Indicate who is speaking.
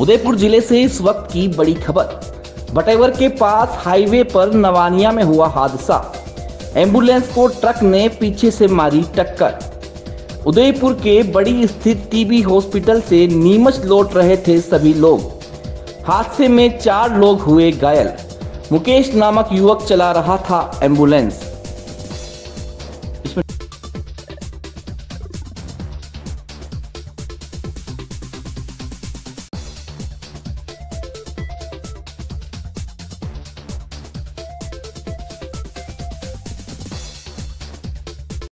Speaker 1: उदयपुर ज़िले से इस वक्त की बड़ी खबर। बटेवर के पास हाईवे पर नवानिया में हुआ हादसा। एंबुलेंस को ट्रक ने पीछे से मारी टक्कर। उदयपुर के बड़ी स्थित टीबी हॉस्पिटल से नीमच लौट रहे थे सभी लोग। हादसे में चार लोग हुए घायल। मुकेश नामक युवक चला रहा था एंबुलेंस।